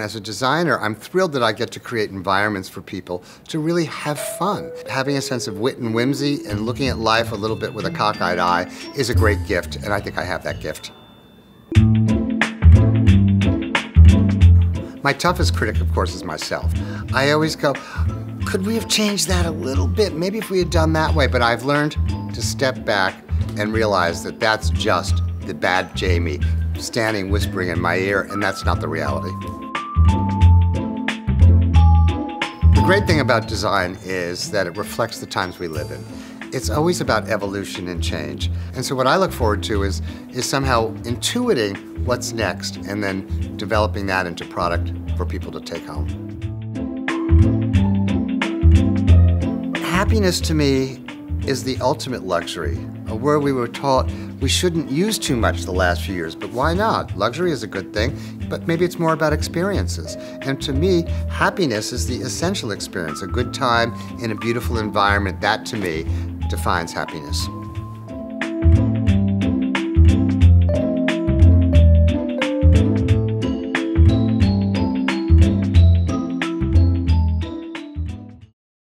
As a designer, I'm thrilled that I get to create environments for people to really have fun. Having a sense of wit and whimsy and looking at life a little bit with a cockeyed eye is a great gift, and I think I have that gift. My toughest critic, of course, is myself. I always go, could we have changed that a little bit? Maybe if we had done that way, but I've learned to step back and realize that that's just the bad Jamie standing whispering in my ear, and that's not the reality. The great thing about design is that it reflects the times we live in. It's always about evolution and change. And so what I look forward to is, is somehow intuiting what's next and then developing that into product for people to take home. Happiness to me is the ultimate luxury, a word we were taught we shouldn't use too much the last few years, but why not? Luxury is a good thing, but maybe it's more about experiences. And to me, happiness is the essential experience, a good time in a beautiful environment. That to me defines happiness.